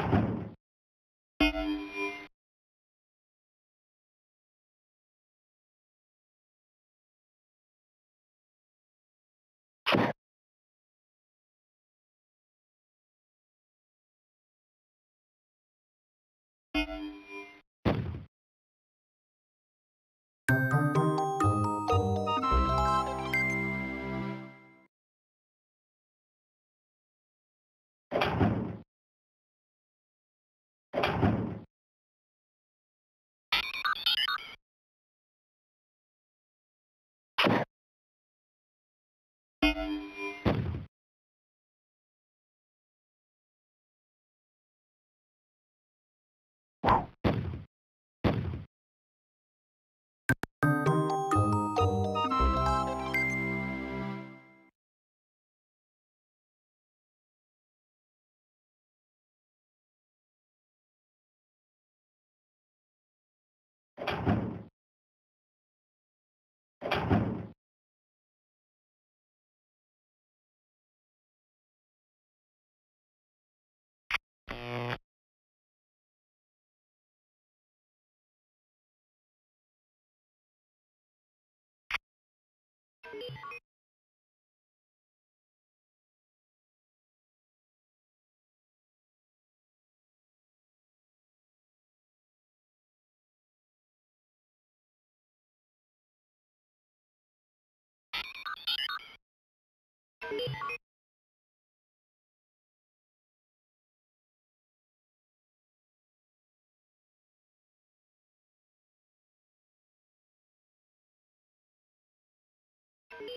Thank you. you you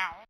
now.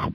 you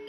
you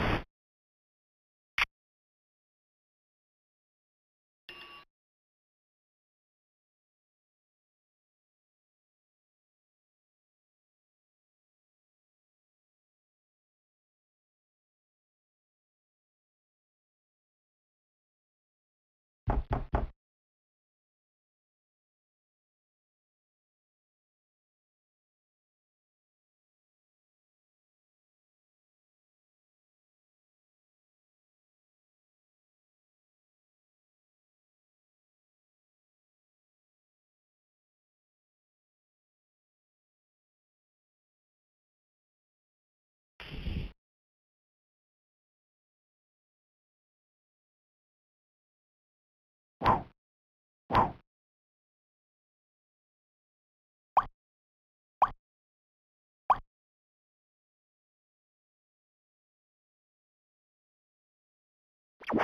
you.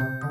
you.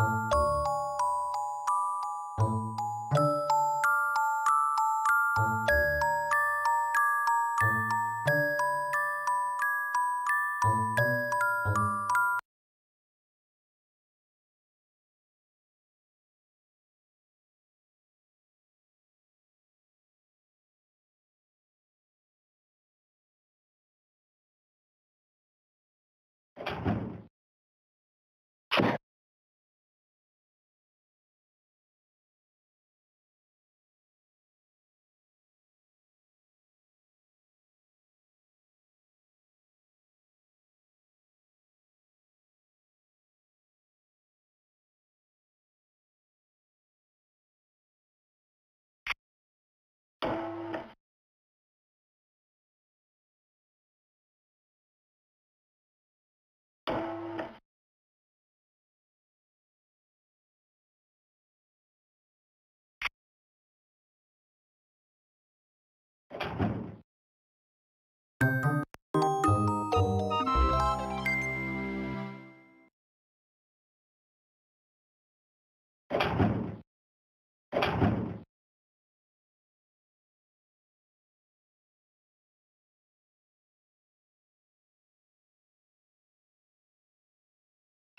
you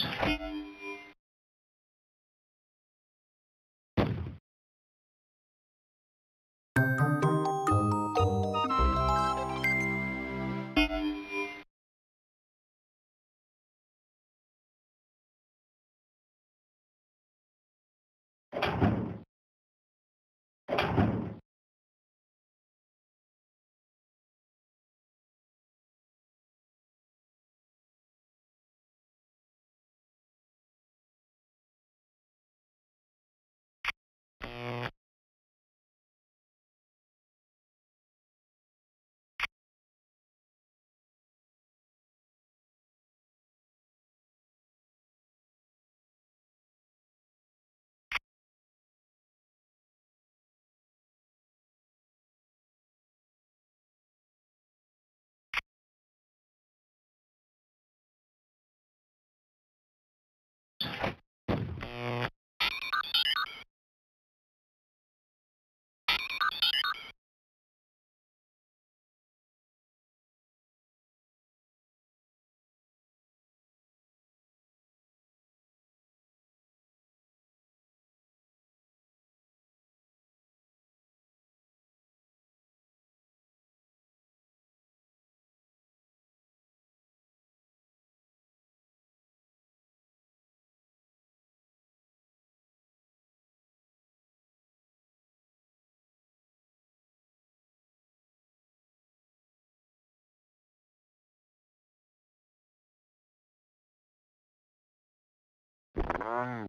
Thank you. you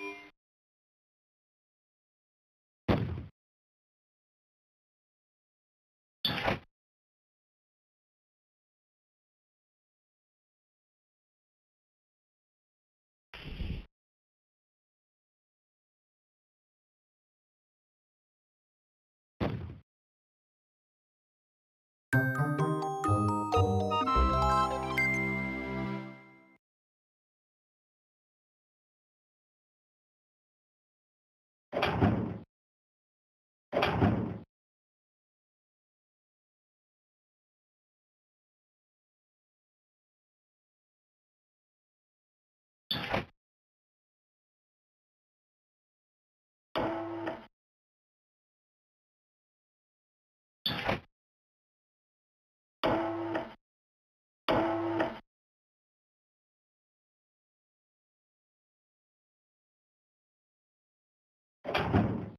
you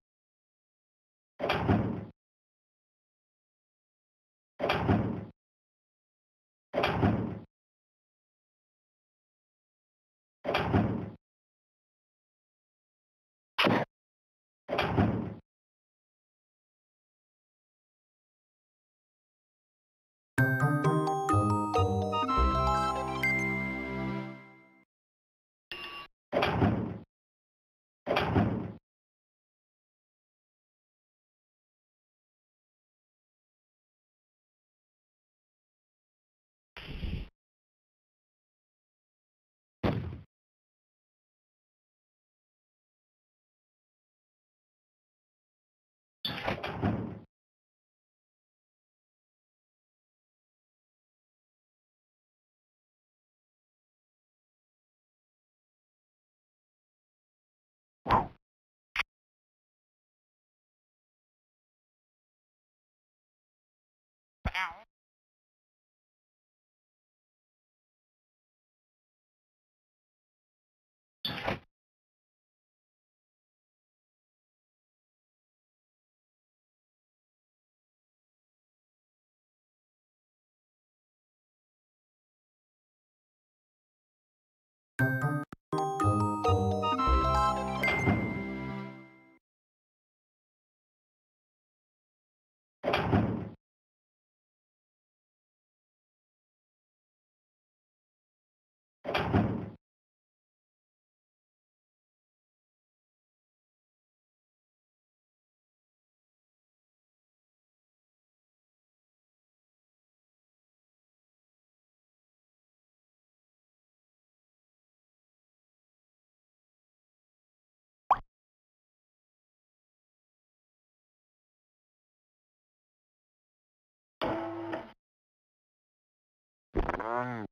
Mm-hmm.